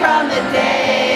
from the day.